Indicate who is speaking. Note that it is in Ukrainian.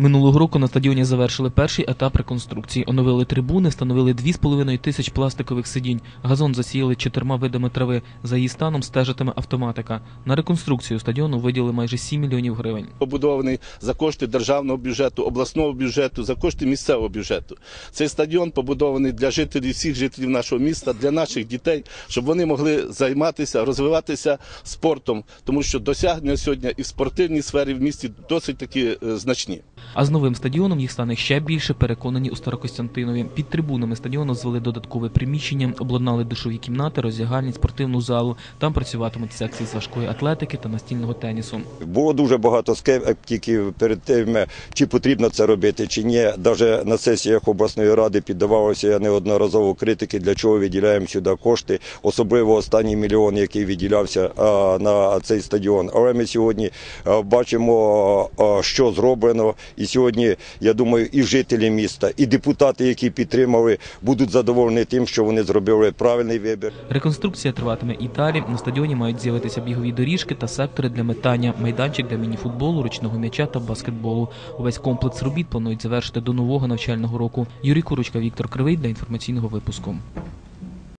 Speaker 1: Минулого року на стадіоні завершили перший етап реконструкції. Оновили трибуни, встановили 2,5 тисяч пластикових сидінь. Газон засіяли чотирма видами трави. За її станом стежитиме автоматика. На реконструкцію стадіону виділили майже 7 мільйонів гривень.
Speaker 2: побудований за кошти державного бюджету, обласного бюджету, за кошти місцевого бюджету. Цей стадіон побудований для жителів всіх жителів нашого міста, для наших дітей, щоб вони могли займатися, розвиватися спортом, тому що досягнення сьогодні і в спортивній сфері в місті досить таки е, значні.
Speaker 1: А з новим стадіоном їх стане ще більше, переконані у Старокостянтинові. Під трибунами стадіону звели додаткове приміщення, обладнали душові кімнати, роздягальні, спортивну залу. Там працюватимуть секції з важкої атлетики та настільного тенісу.
Speaker 3: Було дуже багато скептиків перед тим, чи потрібно це робити, чи ні. Навіть на сесіях обласної ради піддавалося неодноразово критики, для чого виділяємо сюди кошти, особливо останній мільйон, який виділявся на цей стадіон. Але ми сьогодні бачимо, що зроблено. І сьогодні, я думаю, і жителі міста, і депутати, які підтримали, будуть задоволені тим, що вони зробили правильний вибір.
Speaker 1: Реконструкція триватиме і далі. На стадіоні мають з'явитися бігові доріжки та сектори для метання, майданчик для мініфутболу, ручного м'яча та баскетболу. Увесь комплекс робіт планують завершити до нового навчального року. Юрій Курочка, Віктор Кривий для інформаційного випуску.